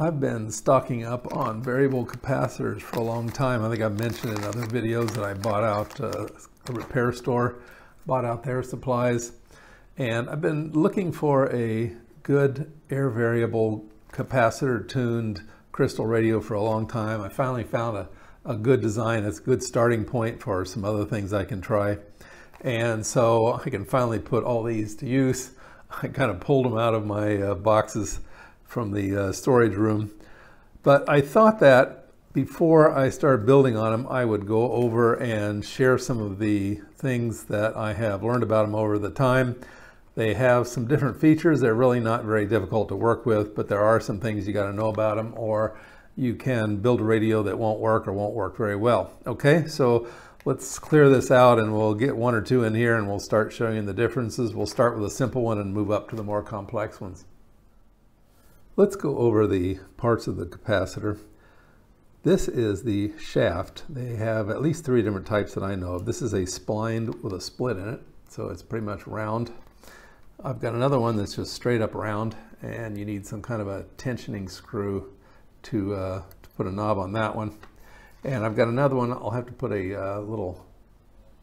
I've been stocking up on variable capacitors for a long time. I think I've mentioned in other videos that I bought out uh, a repair store, bought out their supplies. And I've been looking for a good air variable capacitor tuned crystal radio for a long time. I finally found a, a good design that's a good starting point for some other things I can try. And so I can finally put all these to use. I kind of pulled them out of my uh, boxes from the uh, storage room. But I thought that before I start building on them, I would go over and share some of the things that I have learned about them over the time. They have some different features. They're really not very difficult to work with, but there are some things you got to know about them or you can build a radio that won't work or won't work very well. Okay, so let's clear this out and we'll get one or two in here and we'll start showing the differences. We'll start with a simple one and move up to the more complex ones. Let's go over the parts of the capacitor. This is the shaft. They have at least three different types that I know of. This is a splined with a split in it, so it's pretty much round. I've got another one that's just straight up round, and you need some kind of a tensioning screw to, uh, to put a knob on that one. And I've got another one, I'll have to put a uh, little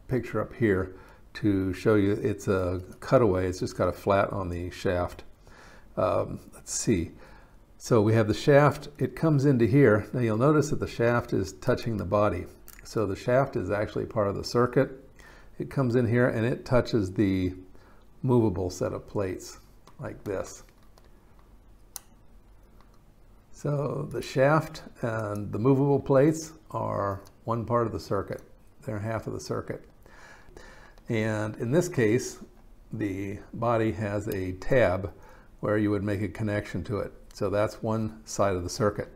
picture up here to show you it's a cutaway. It's just got a flat on the shaft. Um, let's see. So we have the shaft, it comes into here. Now you'll notice that the shaft is touching the body. So the shaft is actually part of the circuit. It comes in here and it touches the movable set of plates like this. So the shaft and the movable plates are one part of the circuit. They're half of the circuit. And in this case, the body has a tab where you would make a connection to it. So that's one side of the circuit.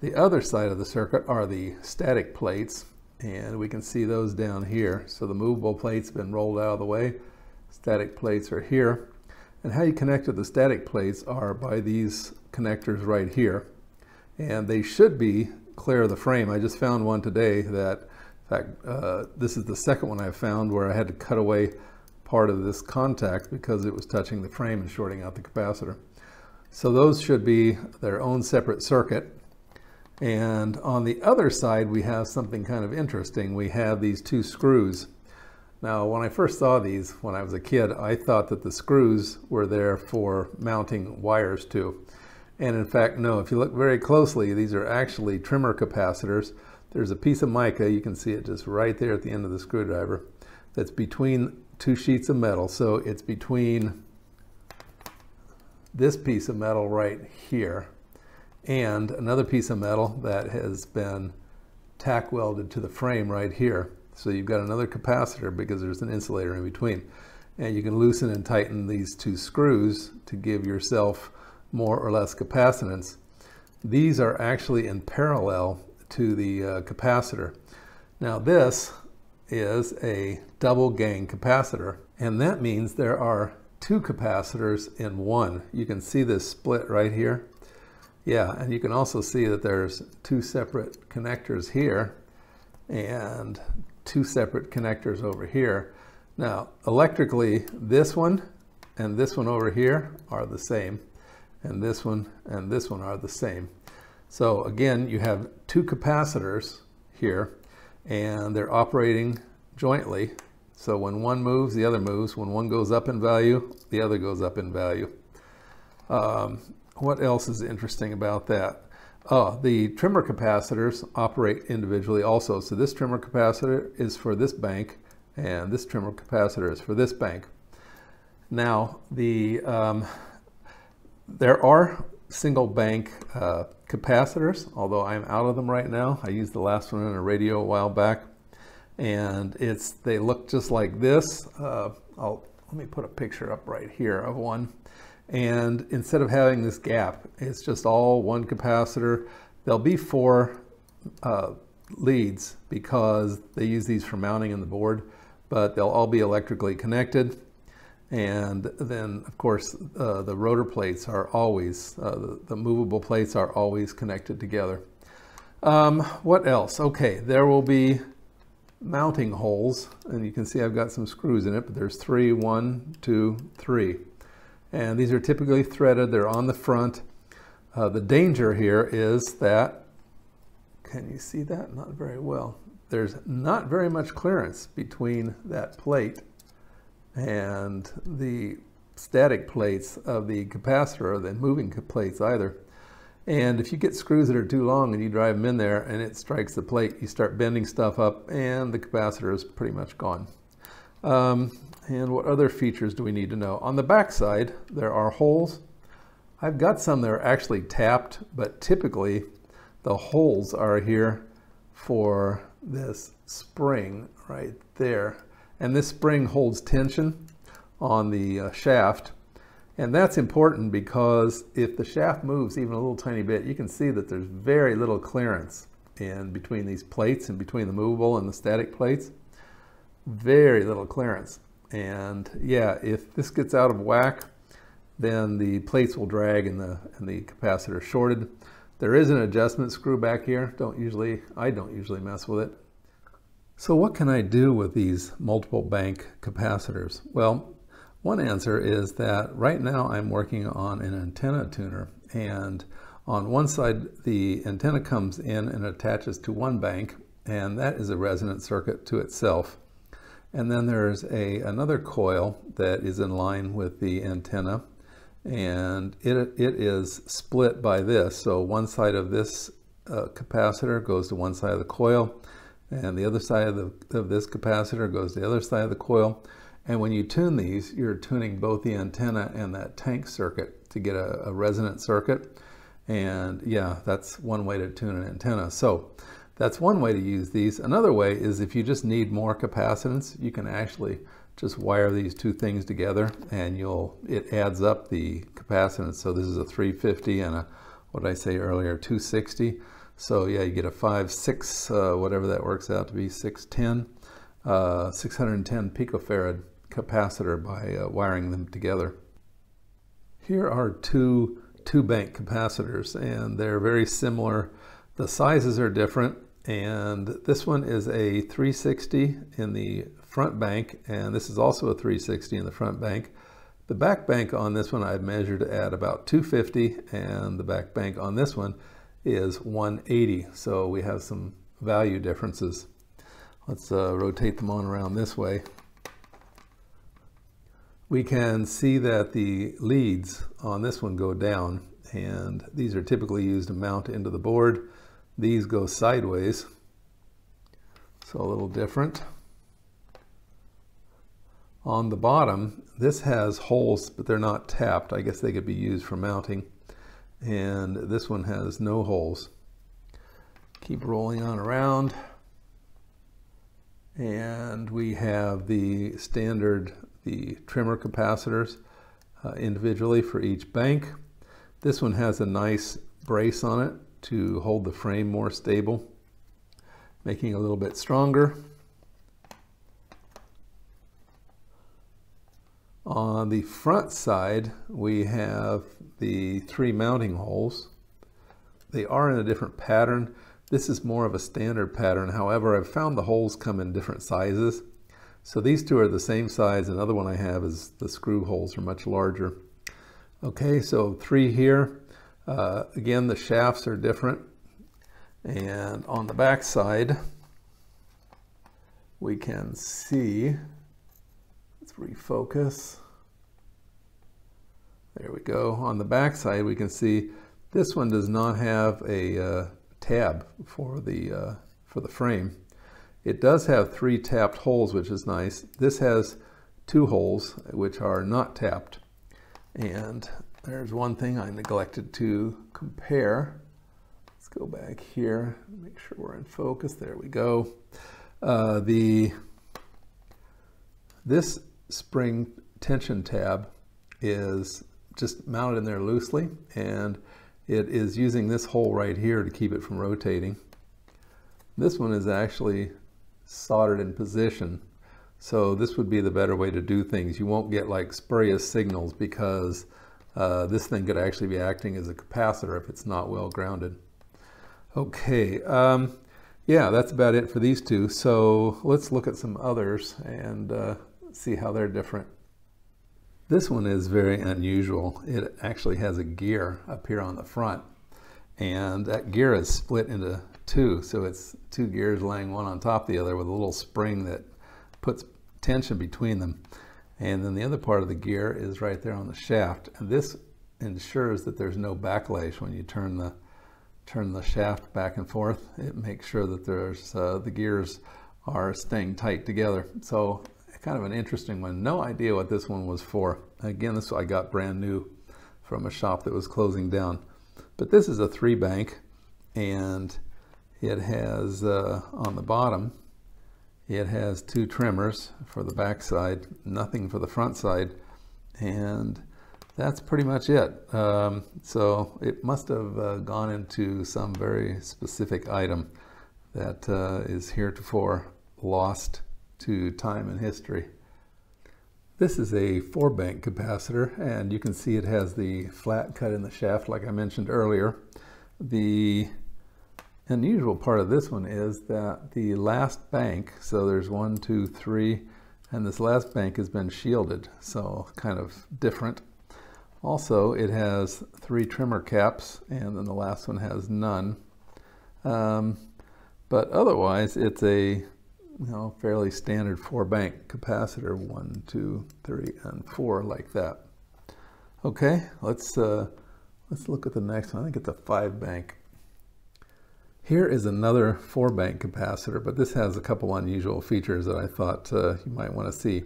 The other side of the circuit are the static plates, and we can see those down here. So the movable plate's been rolled out of the way. Static plates are here. And how you connect to the static plates are by these connectors right here. And they should be clear of the frame. I just found one today that, in fact, uh, this is the second one I've found where I had to cut away part of this contact because it was touching the frame and shorting out the capacitor. So those should be their own separate circuit. And on the other side, we have something kind of interesting. We have these two screws. Now, when I first saw these when I was a kid, I thought that the screws were there for mounting wires to. And in fact, no, if you look very closely, these are actually trimmer capacitors. There's a piece of mica, you can see it just right there at the end of the screwdriver, that's between two sheets of metal. So it's between this piece of metal right here and another piece of metal that has been tack welded to the frame right here. So you've got another capacitor because there's an insulator in between. And you can loosen and tighten these two screws to give yourself more or less capacitance. These are actually in parallel to the uh, capacitor. Now this is a double gang capacitor and that means there are two capacitors in one. You can see this split right here. Yeah, and you can also see that there's two separate connectors here and two separate connectors over here. Now, electrically, this one and this one over here are the same, and this one and this one are the same. So again, you have two capacitors here, and they're operating jointly so when one moves, the other moves. When one goes up in value, the other goes up in value. Um, what else is interesting about that? Oh, the trimmer capacitors operate individually also. So this trimmer capacitor is for this bank, and this trimmer capacitor is for this bank. Now, the um, there are single bank uh, capacitors, although I'm out of them right now. I used the last one in a radio a while back and it's they look just like this. Uh, I'll, let me put a picture up right here of one. And instead of having this gap, it's just all one capacitor. There'll be four uh, leads because they use these for mounting in the board, but they'll all be electrically connected. And then, of course, uh, the rotor plates are always, uh, the, the, movable plates are always connected together. Um, what else? Okay, there will be mounting holes and you can see I've got some screws in it but there's three one two three and these are typically threaded they're on the front Uh, the danger here is that, can you see that? Not very well. There's not very much clearance between that plate and the static plates of the capacitor or the moving plates either. And if you get screws that are too long and you drive them in there and it strikes the plate, you start bending stuff up and the capacitor is pretty much gone. Um, and what other features do we need to know? On the back side, there are holes. I've got some that are actually tapped, but typically the holes are here for this spring right there. And this spring holds tension on the uh, shaft. And that's important because if the shaft moves even a little tiny bit, you can see that there's very little clearance in between these plates and between the movable and the static plates. Very little clearance. And yeah, if this gets out of whack, then the plates will drag and the, and the capacitor shorted. There is an adjustment screw back here. Don't usually, I don't usually mess with it. So what can I do with these multiple bank capacitors? Well, one answer is that right now I'm working on an antenna tuner and on one side the antenna comes in and attaches to one bank and that is a resonant circuit to itself. And then there's a, another coil that is in line with the antenna and it, it is split by this. So one side of this uh, capacitor goes to one side of the coil and the other side of, the, of this capacitor goes to the other side of the coil. And when you tune these, you're tuning both the antenna and that tank circuit to get a, a resonant circuit. And yeah, that's one way to tune an antenna. So that's one way to use these. Another way is if you just need more capacitance, you can actually just wire these two things together and you'll it adds up the capacitance. So this is a 350 and a, what did I say earlier, 260. So yeah, you get a 5, 6, uh, whatever that works out to be, 610, uh, 610 picofarad capacitor by uh, wiring them together. Here are two two-bank capacitors and they're very similar. The sizes are different and this one is a 360 in the front bank and this is also a 360 in the front bank. The back bank on this one I've measured at about 250 and the back bank on this one is 180. So we have some value differences. Let's uh, rotate them on around this way. We can see that the leads on this one go down and these are typically used to mount into the board. These go sideways, so a little different. On the bottom, this has holes, but they're not tapped. I guess they could be used for mounting and this one has no holes. Keep rolling on around and we have the standard the trimmer capacitors uh, individually for each bank. This one has a nice brace on it to hold the frame more stable, making it a little bit stronger. On the front side, we have the three mounting holes. They are in a different pattern. This is more of a standard pattern. However, I've found the holes come in different sizes. So these two are the same size. Another one I have is the screw holes are much larger. Okay, so three here. Uh, again, the shafts are different. And on the back side, we can see let's refocus. There we go. On the back side, we can see this one does not have a uh, tab for the, uh, for the frame. It does have three tapped holes, which is nice. This has two holes, which are not tapped. And there's one thing I neglected to compare. Let's go back here, make sure we're in focus. There we go. Uh, the this spring tension tab is just mounted in there loosely and it is using this hole right here to keep it from rotating. This one is actually soldered in position so this would be the better way to do things. You won't get like spurious signals because uh, this thing could actually be acting as a capacitor if it's not well grounded. Okay, um, yeah, that's about it for these two. So let's look at some others and uh, see how they're different. This one is very unusual. It actually has a gear up here on the front. and that gear is split into two. So it's two gears laying one on top of the other with a little spring that puts tension between them. And then the other part of the gear is right there on the shaft. And this ensures that there's no backlash when you turn the turn the shaft back and forth. It makes sure that there's uh, the gears are staying tight together. So kind of an interesting one. No idea what this one was for. Again, this I got brand new from a shop that was closing down. But this is a three bank and it has uh, on the bottom it has two trimmers for the back side, nothing for the front side, and that's pretty much it. Um, so it must have uh, gone into some very specific item that uh, is heretofore lost to time and history. This is a four bank capacitor and you can see it has the flat cut in the shaft like I mentioned earlier. The unusual part of this one is that the last bank, so there's one, two, three, and this last bank has been shielded, so kind of different. Also, it has three trimmer caps, and then the last one has none. Um, but otherwise, it's a you know, fairly standard four bank capacitor, one, two, three, and four like that. Okay, let's, uh, let's look at the next one. I think it's a five bank. Here is another four bank capacitor, but this has a couple unusual features that I thought uh, you might want to see.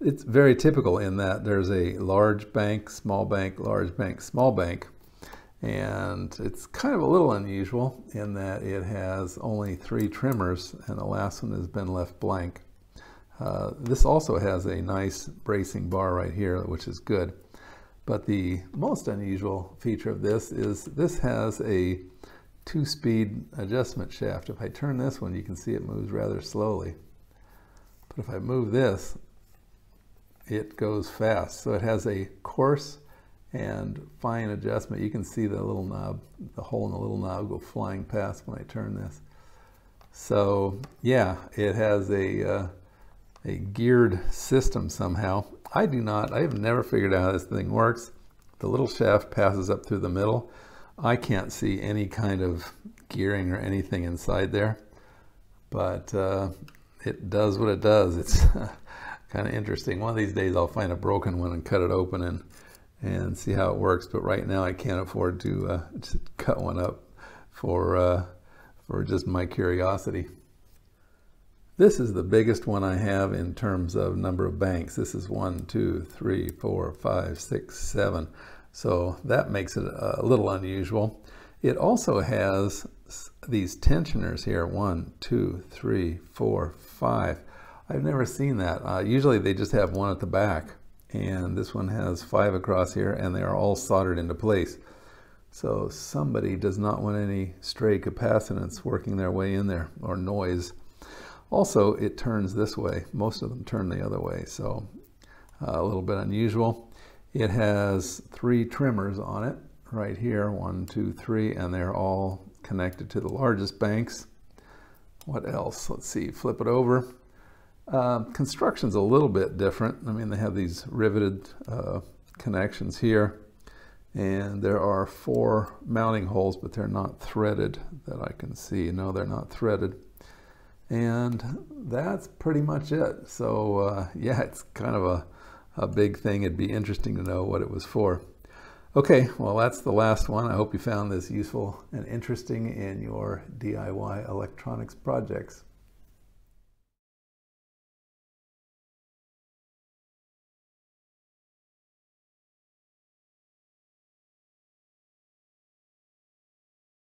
It's very typical in that there's a large bank, small bank, large bank, small bank, and it's kind of a little unusual in that it has only three trimmers and the last one has been left blank. Uh, this also has a nice bracing bar right here, which is good. But the most unusual feature of this is this has a two-speed adjustment shaft. If I turn this one, you can see it moves rather slowly. But if I move this, it goes fast. So it has a coarse and fine adjustment. You can see the little knob, the hole in the little knob go flying past when I turn this. So yeah, it has a, uh, a geared system somehow. I do not, I have never figured out how this thing works. The little shaft passes up through the middle. I can't see any kind of gearing or anything inside there, but uh, it does what it does. It's kind of interesting. One of these days I'll find a broken one and cut it open and and see how it works. But right now I can't afford to, uh, to cut one up for, uh, for just my curiosity. This is the biggest one I have in terms of number of banks. This is one, two, three, four, five, six, seven. So that makes it a little unusual. It also has these tensioners here, one, two, three, four, five. I've never seen that. Uh, usually they just have one at the back and this one has five across here and they are all soldered into place. So somebody does not want any stray capacitance working their way in there or noise. Also, it turns this way. Most of them turn the other way, so uh, a little bit unusual. It has three trimmers on it right here, one, two, three, and they're all connected to the largest banks. What else? Let's see, flip it over. Uh, construction's a little bit different. I mean, they have these riveted uh, connections here, and there are four mounting holes, but they're not threaded that I can see. No, they're not threaded. And that's pretty much it. So uh, yeah, it's kind of a, a big thing. It'd be interesting to know what it was for. Okay, well that's the last one. I hope you found this useful and interesting in your DIY electronics projects.